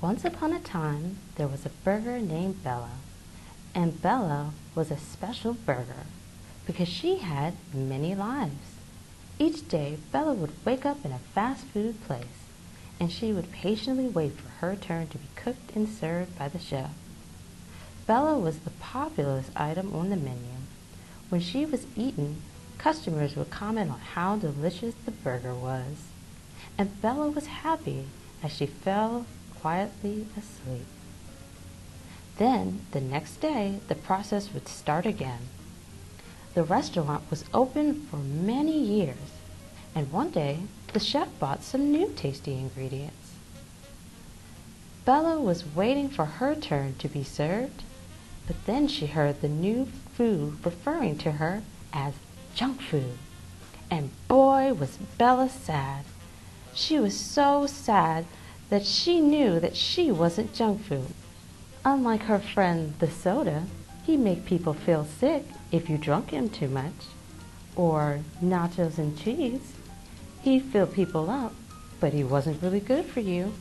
Once upon a time, there was a burger named Bella. And Bella was a special burger because she had many lives. Each day, Bella would wake up in a fast food place, and she would patiently wait for her turn to be cooked and served by the chef. Bella was the popularest item on the menu. When she was eaten, customers would comment on how delicious the burger was. And Bella was happy as she fell quietly asleep. Then, the next day, the process would start again. The restaurant was open for many years, and one day the chef bought some new tasty ingredients. Bella was waiting for her turn to be served, but then she heard the new food referring to her as junk food. And boy, was Bella sad. She was so sad that she knew that she wasn't junk food. Unlike her friend the soda, he make people feel sick if you drunk him too much. Or nachos and cheese. he'd fill people up, but he wasn't really good for you.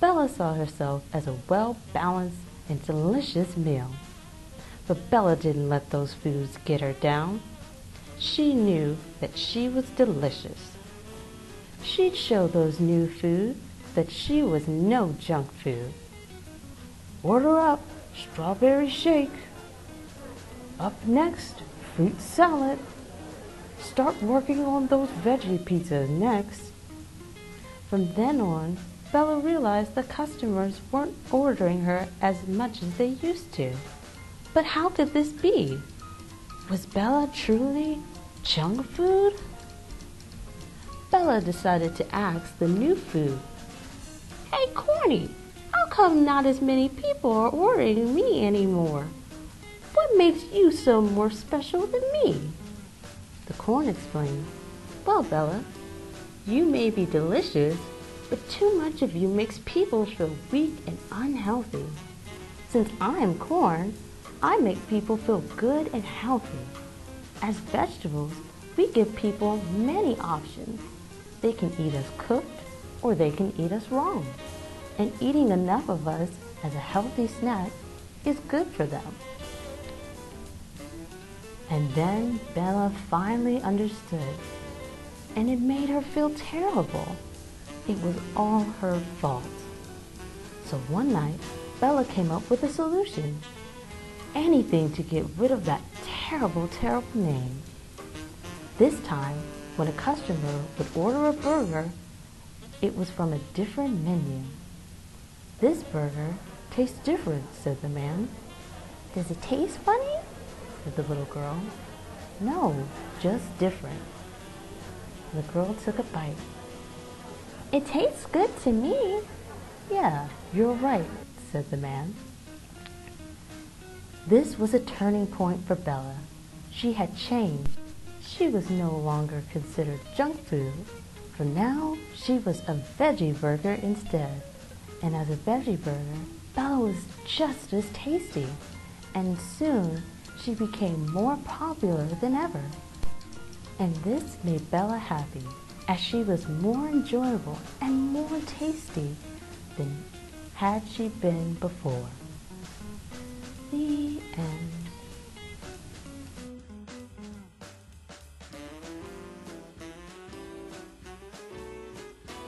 Bella saw herself as a well-balanced and delicious meal. But Bella didn't let those foods get her down. She knew that she was delicious. She'd show those new foods that she was no junk food. Order up strawberry shake. Up next, fruit salad. Start working on those veggie pizzas next. From then on, Bella realized the customers weren't ordering her as much as they used to. But how could this be? Was Bella truly junk food? Bella decided to ask the new food. Hey, Corny, how come not as many people are ordering me anymore? What makes you so more special than me? The corn explained, Well, Bella, you may be delicious, but too much of you makes people feel weak and unhealthy. Since I am corn, I make people feel good and healthy. As vegetables, we give people many options. They can eat us cooked or they can eat us wrong. And eating enough of us as a healthy snack is good for them. And then Bella finally understood, and it made her feel terrible. It was all her fault. So one night, Bella came up with a solution anything to get rid of that terrible, terrible name. This time, when a customer would order a burger, it was from a different menu. This burger tastes different, said the man. Does it taste funny? said the little girl. No, just different. The girl took a bite. It tastes good to me. Yeah, you're right, said the man. This was a turning point for Bella. She had changed. She was no longer considered junk food. For now, she was a veggie burger instead. And as a veggie burger, Bella was just as tasty. And soon, she became more popular than ever. And this made Bella happy, as she was more enjoyable and more tasty than had she been before. The end.